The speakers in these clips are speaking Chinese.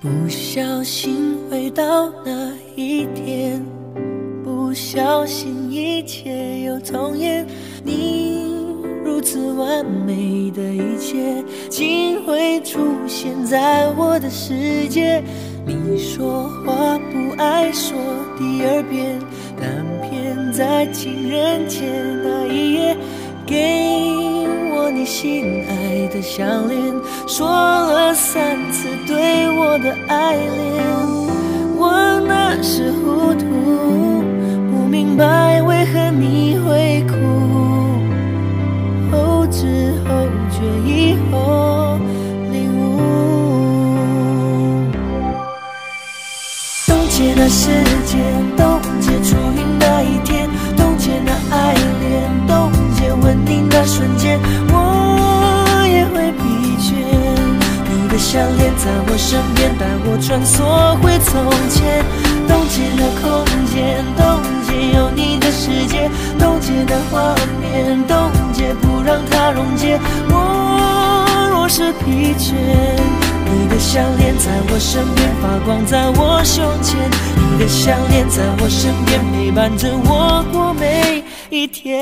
不小心回到那一天，不小心一切又重演。你如此完美的一切，竟会出现在我的世界。你说话不爱说第二遍，但偏在情人节那一夜给我。你心爱的项链，说了三次对的爱恋。我那时糊涂，不明白为何你会哭。后知后觉以后领悟，冻结那时间，冻结初遇那一天，冻结那爱恋，冻结吻你那瞬间。项链在我身边，带我穿梭回从前。冻结那空间，冻结有你的世界，冻结那画面，冻结不让它溶解。我若是疲倦，你的项链在我身边发光，在我胸前。你的项链在我身边陪伴着我过每一天。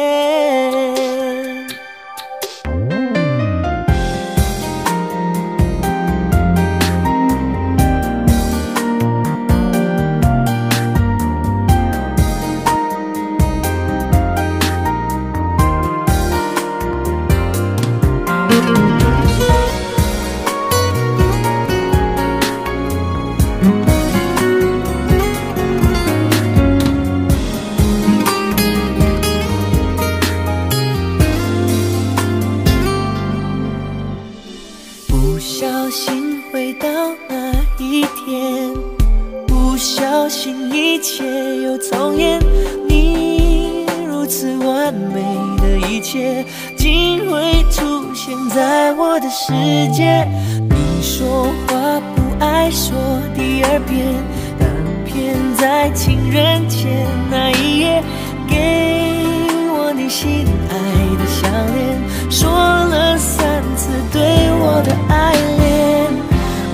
不小心回到那一天，不小心一切又重演。你如此完美一切，竟会出现在我的世界。你说话不爱说第二遍，但偏在情人节那一夜给我你心爱的项链，说了三次对我的爱恋。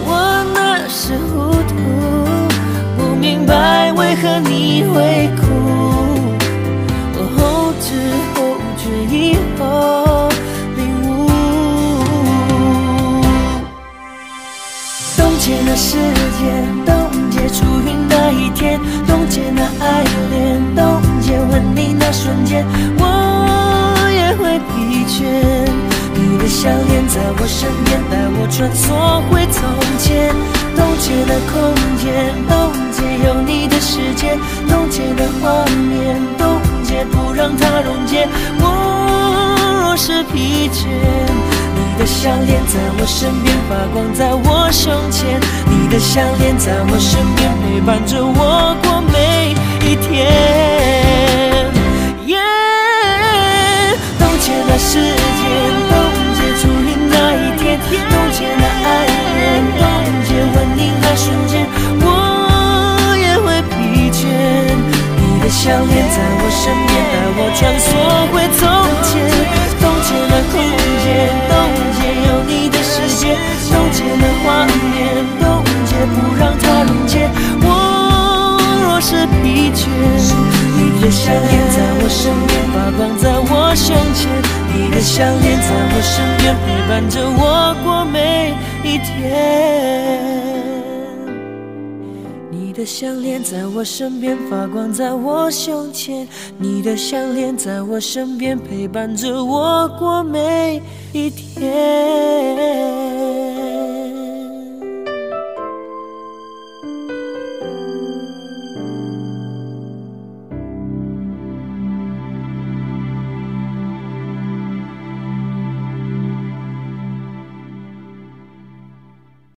我那时糊涂，不明白为何你会哭冻结那时间，冻结初遇那一天，冻结那爱恋，冻结吻你那瞬间，我也会疲倦。你的项链在我身边，带我穿梭回从前，冻结的空间，冻结有你的世界，冻结那画面，冻结不让它溶解。我若是疲倦，的项链在我身边发光，在我胸前，你的项链在我身边陪伴着我过每一天。耶，冻结那时间，冻结初遇那一天，冻结那爱恋，冻结吻你那瞬间，我也会疲倦。你的项链在我身边，带我穿梭你的项链在我身边发光，在我胸前，你的项链在我身边陪伴着我过每一天。你的项链在我身边发光，在我胸前。你的项链在我身边陪伴着我过每一天。